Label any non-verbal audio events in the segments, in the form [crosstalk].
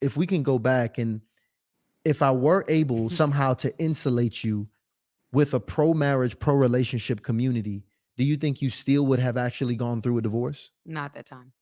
if we can go back and if I were able [laughs] somehow to insulate you with a pro marriage, pro relationship community, do you think you still would have actually gone through a divorce? Not that time.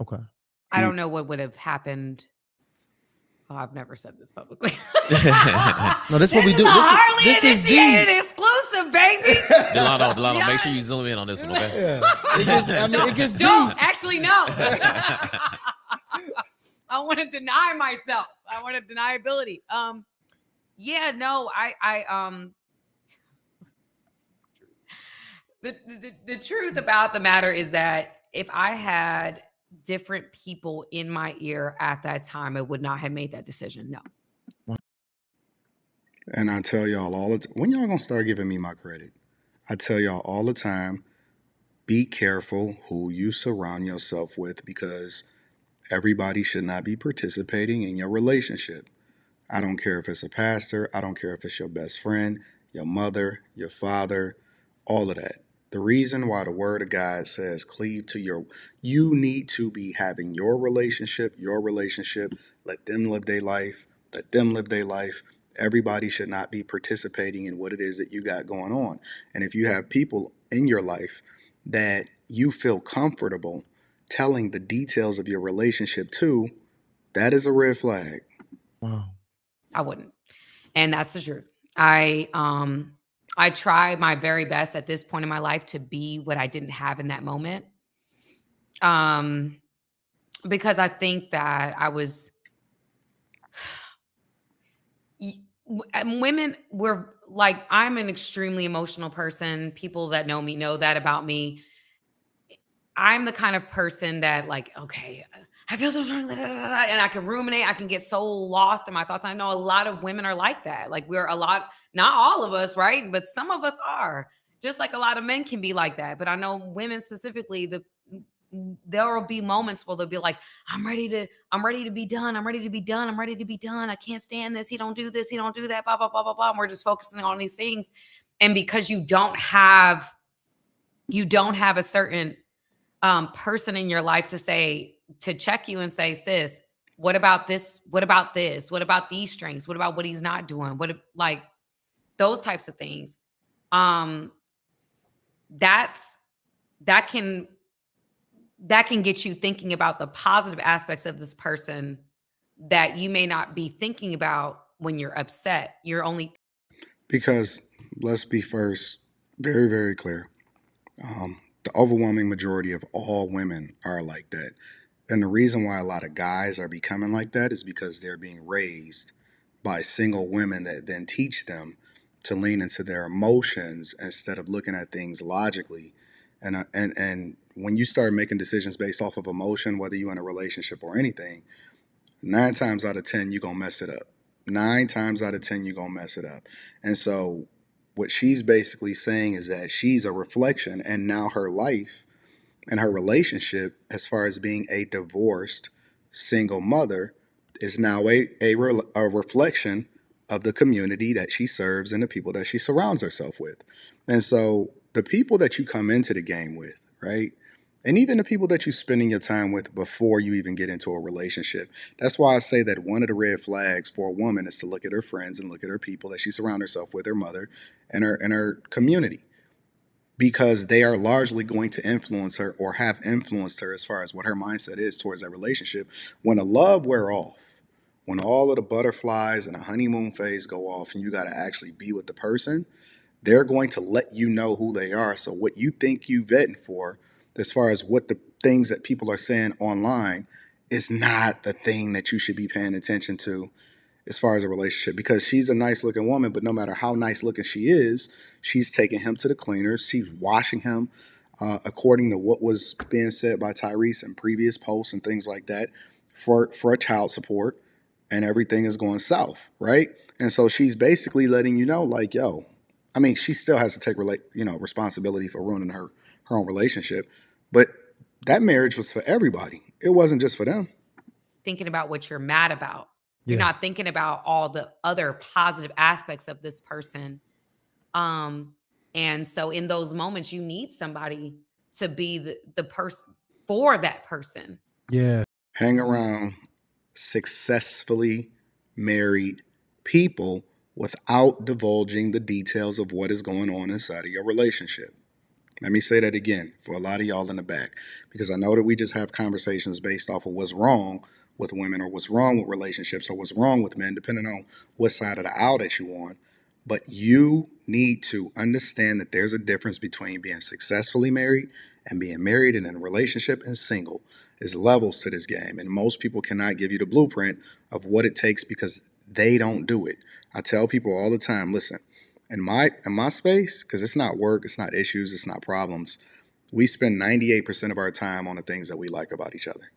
Okay. I don't know what would have happened. Oh, I've never said this publicly. [laughs] No, that's what we do. is a This is- Harley this is the- initiated exclusive, baby. [laughs] Delano, Delano, Yeah. make sure you zoom in on this one, okay? Yeah. It gets, I mean, it gets no, deep. actually, no. I want to deny myself. I want to deniability. Um, yeah, no, I, I, um, the, the the truth about the matter is that if I had different people in my ear at that time, I would not have made that decision. No. And I tell y'all all the time, when y'all gonna start giving me my credit? I tell y'all all the time, be careful who you surround yourself with because everybody should not be participating in your relationship. I don't care if it's a pastor, I don't care if it's your best friend, your mother, your father, all of that. The reason why the word of God says cleave to your you need to be having your relationship, your relationship, let them live their life, let them live their life. Everybody should not be participating in what it is that you got going on. And if you have people in your life that you feel comfortable telling the details of your relationship to, that is a red flag. Wow. I wouldn't. And that's the truth. I um I try my very best at this point in my life to be what I didn't have in that moment. Um because I think that I was y- w- and women were like I'm an extremely emotional person. People that know me know that about me. I'm the kind of person that like okay, I feel so strong, and I can ruminate. I can get so lost in my thoughts. I know a lot of women are like that. Like we're a lot, not all of us, right? But some of us are. Just like a lot of men can be like that. But I know women specifically, the there will be moments where they'll be like, I'm ready to, I'm ready to be done. I'm ready to be done. I'm ready to be done. I can't stand this. He don't do this. He don't do that. Blah, blah, blah, blah, blah. And we're just focusing on these things. And because you don't have, you don't have a certain um, person in your life to say, to check you and say, sis, what about this? What about this? What about these strengths? What about what he's not doing? What like those types of things? Um, that's that can that can get you thinking about the positive aspects of this person that you may not be thinking about when you're upset. You're only Because let's be first very, very clear. Um, the overwhelming majority of all women are like that. And the reason why a lot of guys are becoming like that is because they're being raised by single women that then teach them to lean into their emotions instead of looking at things logically. And uh, and and when you start making decisions based off of emotion, whether you're in a relationship or anything, nine times out of ten you're gonna mess it up. Nine times out of ten you're gonna mess it up. And so what she's basically saying is that she's a reflection and now her life and her relationship as far as being a divorced single mother is now a, a, re- a reflection of the community that she serves and the people that she surrounds herself with. And so the people that you come into the game with right and even the people that you're spending your time with before you even get into a relationship. That's why I say that one of the red flags for a woman is to look at her friends and look at her people that she surrounds herself with, her mother and her and her community. Because they are largely going to influence her or have influenced her as far as what her mindset is towards that relationship. When the love wear off, when all of the butterflies and the honeymoon phase go off and you got to actually be with the person, they're going to let you know who they are. So what you think you vetting for as far as what the things that people are saying online is not the thing that you should be paying attention to as far as a relationship. Because she's a nice looking woman but no matter how nice looking she is she's taking him to the cleaners she's washing him uh, according to what was being said by tyrese in previous posts and things like that for for a child support and everything is going south right? And so she's basically letting you know like yo i mean she still has to take relate you know responsibility for ruining her her own relationship. But that marriage was for everybody. It wasn't just for them. thinking about what you're mad about. You're not thinking about all the other positive aspects of this person. Um, and so in those moments, you need somebody to be the, the person for that person. Yeah. Hang around successfully married people without divulging the details of what is going on inside of your relationship. Let me say that again for a lot of y'all in the back, because I know that we just have conversations based off of what's wrong with women or what's wrong with relationships or what's wrong with men, depending on what side of the aisle that you on. But you need to understand that there's a difference between being successfully married and being married and in a relationship and single. There's levels to this game, and most people cannot give you the blueprint of what it takes because they don't do it. I tell people all the time, listen, in my in my space, because it's not work, it's not issues, it's not problems. We spend 98% of our time on the things that we like about each other.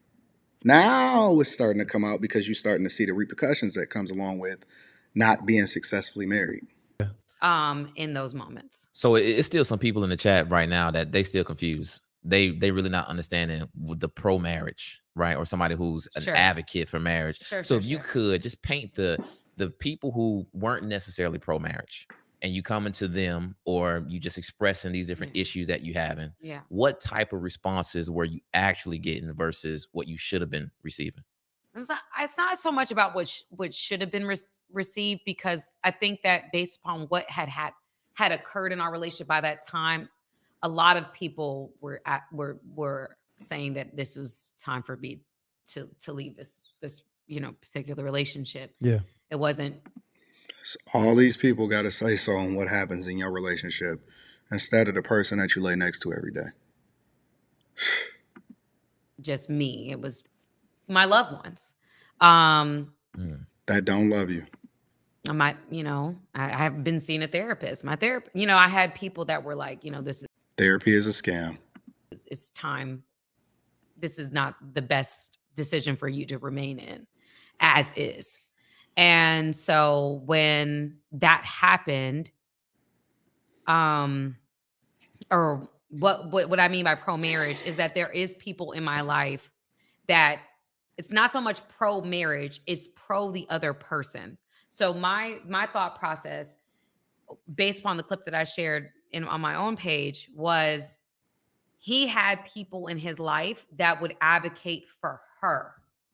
Now it's starting to come out because you're starting to see the repercussions that comes along with not being successfully married. Um, in those moments. So it's still some people in the chat right now that they still confused. They they really not understanding with the pro marriage, right? Or somebody who's an Sure. advocate for marriage. Sure, so sure, if you could just paint the the people who weren't necessarily pro marriage and you coming to them or you just expressing these different Yeah. issues that you having, Yeah. what type of responses were you actually getting versus what you should have been receiving? It's not, it's not so much about what sh- what should have been rec- received because I think that based upon what had had had occurred in our relationship by that time, a lot of people were at, were were saying that this was time for me to to leave this this you know particular relationship. Yeah. it wasn't. So all these people got to say so on what happens in your relationship instead of the person that you lay next to every day. [sighs] just me. It was my loved ones. Um, Mm. That don't love you. I might, you know, I, I have been seeing a therapist. My therapist, you know, I had people that were like, you know, this is Therapy is a scam. is it's time. This is not the best decision for you to remain in, as is. And so when that happened, um, or what what what I mean by pro marriage is that there is people in my life that it's not so much pro marriage, it's pro the other person. So my my thought process based upon the clip that I shared in on my own page was he had people in his life that would advocate for her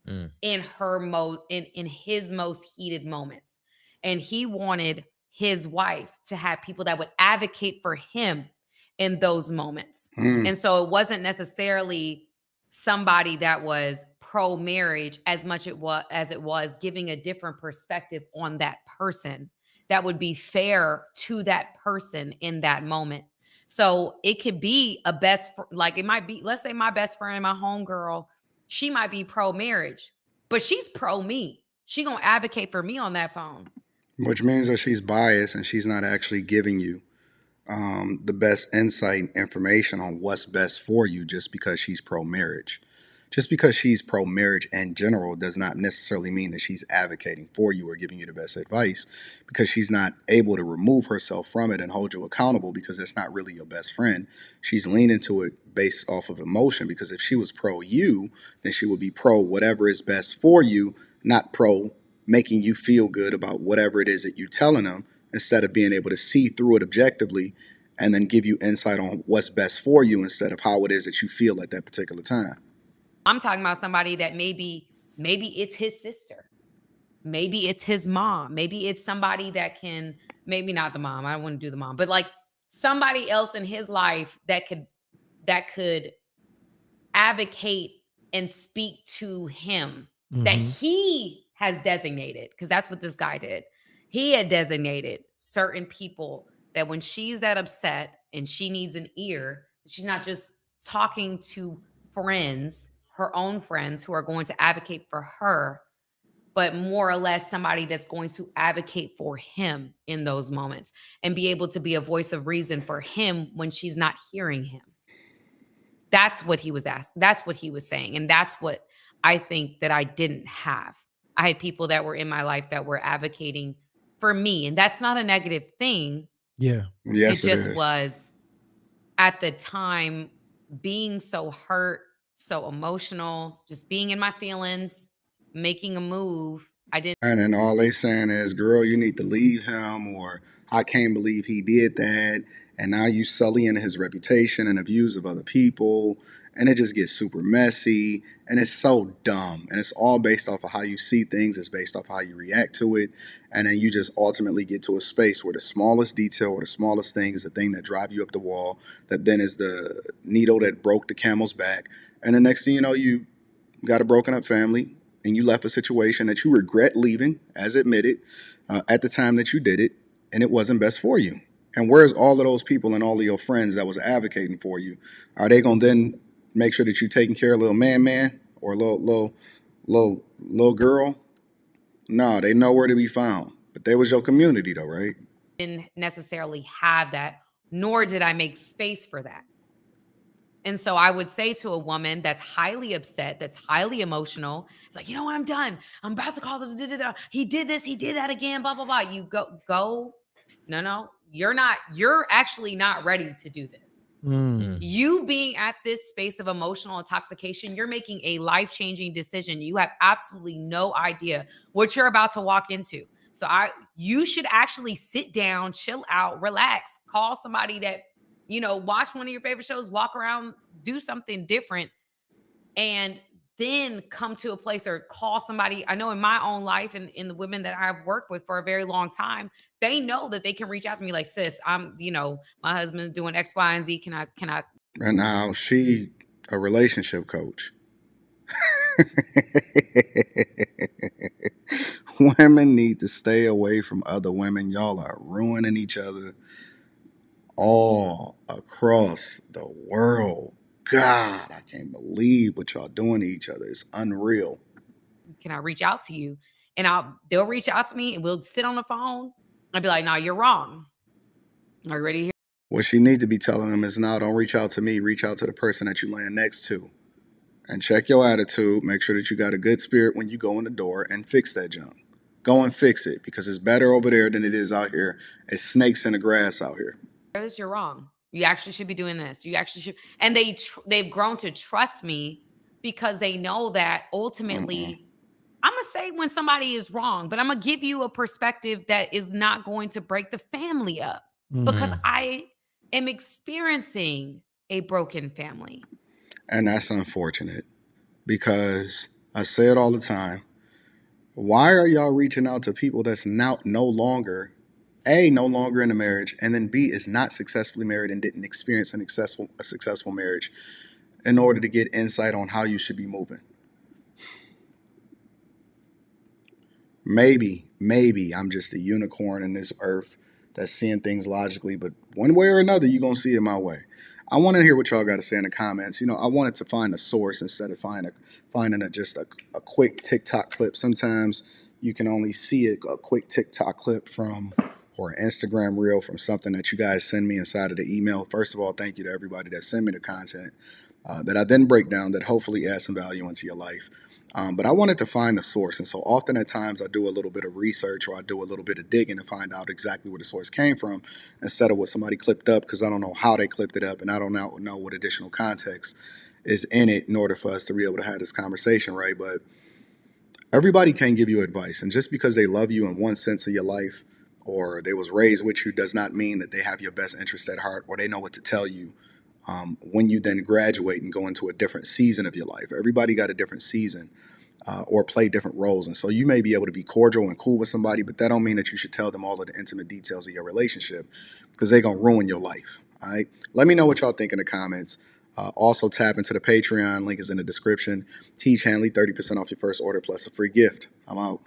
Mm. in her mo in in his most heated moments and he wanted his wife to have people that would advocate for him in those moments Hmm. and so it wasn't necessarily somebody that was pro marriage as much it was as it was giving a different perspective on that person that would be fair to that person in that moment. So it could be a best fr- like it might be let's say my best friend, my homegirl, she might be pro marriage, but she's pro me. She to advocate for me on that phone. which means that she's biased and she's not actually giving you um, the best insight information on what's best for you just because she's pro marriage. Just because she's pro marriage in general does not necessarily mean that she's advocating for you or giving you the best advice because she's not able to remove herself from it and hold you accountable because it's not really your best friend. She's leaning to it based off of emotion because if she was pro you, then she would be pro whatever is best for you, not pro making you feel good about whatever it is that you're telling them instead of being able to see through it objectively and then give you insight on what's best for you instead of how it is that you feel at that particular time. I'm talking about somebody that maybe maybe it's his sister. Maybe it's his mom. Maybe it's somebody that can maybe not the mom. I wouldn't to do the mom, but like somebody else in his life that could that could advocate and speak to him that Mhm. he has designated because that's what this guy did. He had designated certain people that when she's that upset and she needs an ear, she's not just talking to friends, her own friends who are going to advocate for her, but more or less somebody that's going to advocate for him in those moments and be able to be a voice of reason for him when she's not hearing him. That's what he was asked. That's what he was saying. And that's what I think that I didn't have. I had people that were in my life that were advocating for me. And that's not a negative thing. Yeah. Yes, it just is. was at the time being so hurt, so emotional, just being in my feelings, making a move. I didn't And then all they saying is, girl, you need to leave him, or I can't believe he did that. And now you sullying his reputation and the views of other people. and it just gets super messy and it's so dumb and it's all based off of how you see things it's based off how you react to it and then you just ultimately get to a space where the smallest detail or the smallest thing is the thing that drive you up the wall that then is the needle that broke the camel's back and the next thing you know you got a broken up family and you left a situation that you regret leaving as admitted uh, at the time that you did it and it wasn't best for you and where's all of those people and all of your friends that was advocating for you are they going to then make sure that you're taking care of little man man or little little little little girl. No, they know where to be found. But they was your community though, right? Didn't necessarily have that, nor did I make space for that. And so I would say to a woman that's highly upset, that's highly emotional, it's like, you know what, I'm done. I'm about to call the he did this, he did that again, blah, blah, blah. You go, go. No, no, you're not, you're actually not ready to do this. Mm. You being at this space of emotional intoxication, you're making a life changing decision. You have absolutely no idea what you're about to walk into. So I you should actually sit down, chill out, relax, call somebody that you know, watch one of your favorite shows, walk around, do something different and then come to a place or call somebody. I know in my own life and in the women that I've worked with for a very long time, they know that they can reach out to me like, sis, I'm, you know, my husband's doing X, Y, and Z. Can I, can I? And now she a relationship coach. [laughs] women need to stay away from other women. Y'all are ruining each other all across the world. God, I can't believe what y'all doing to each other. It's unreal. Can I reach out to you? And I'll they'll reach out to me and we'll sit on the phone. I'd be like, no, you're wrong. Are you ready here? What she need to be telling them is now don't reach out to me, reach out to the person that you land next to. And check your attitude. Make sure that you got a good spirit when you go in the door and fix that junk. Go and fix it because it's better over there than it is out here. It's snakes in the grass out here. You're wrong. You actually should be doing this. You actually should. And they tr- they've grown to trust me because they know that ultimately mm I'm gonna say when somebody is wrong, but I'm gonna give you a perspective that is not going to break the family up mm because I am experiencing a broken family. And that's unfortunate because I say it all the time. Why are y'all reaching out to people that's now no longer a, no longer in a marriage, and then B, is not successfully married and didn't experience an successful, a successful marriage in order to get insight on how you should be moving. Maybe, maybe I'm just a unicorn in this earth that's seeing things logically, but one way or another, you're going to see it my way. I want to hear what y'all got to say in the comments. You know, I wanted to find a source instead of finding a, finding a, just a, a quick TikTok clip. Sometimes you can only see a, a quick TikTok clip from or an Instagram reel from something that you guys send me inside of the email. First of all, thank you to everybody that sent me the content uh, that I then break down that hopefully adds some value into your life. Um, but I wanted to find the source. And so often at times I do a little bit of research or I do a little bit of digging to find out exactly where the source came from instead of what somebody clipped up because I don't know how they clipped it up and I don't know, know what additional context is in it in order for us to be able to have this conversation, right? But everybody can give you advice. And just because they love you in one sense of your life or they was raised with you does not mean that they have your best interest at heart or they know what to tell you um, when you then graduate and go into a different season of your life. Everybody got a different season uh, or play different roles. And so you may be able to be cordial and cool with somebody, but that don't mean that you should tell them all of the intimate details of your relationship because they're to ruin your life. All right. Let me know what y'all think in the comments. Uh, also tap into the Patreon. Link is in the description. Tiege Hanley 30% off your first order plus a free gift. I'm out.